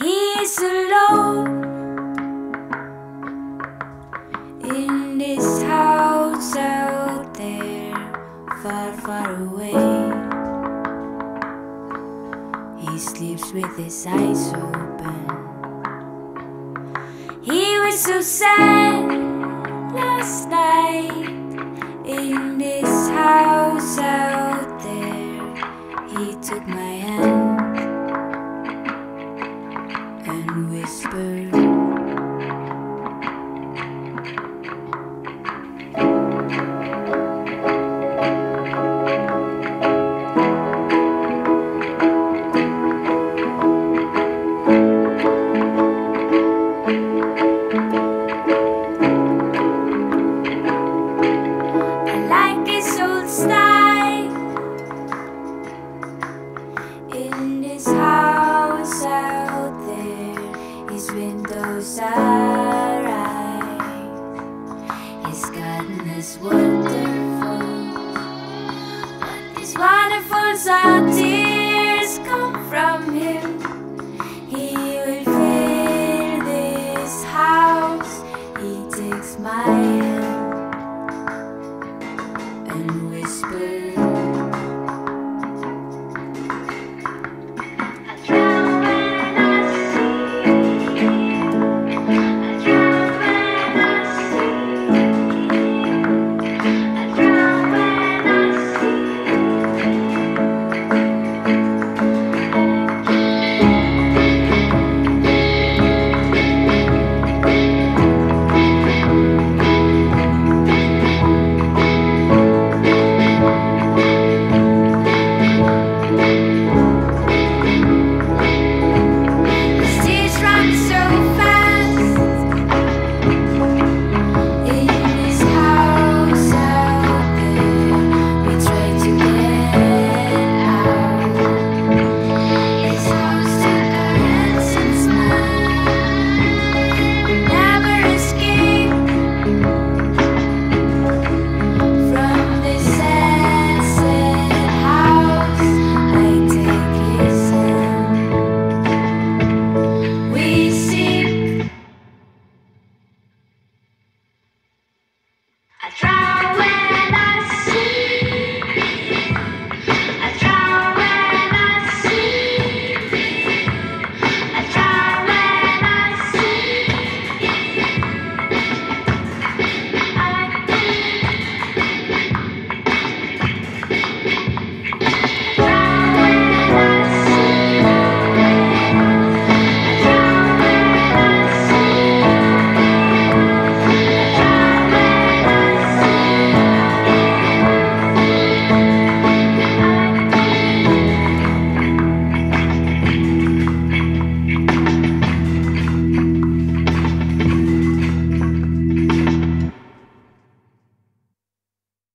is alone in this house out there, far, far away. He sleeps with his eyes open. He was so sad last night in this house and It's wonderful sad tears come from him. He will fill this house. He takes my hand and whispers.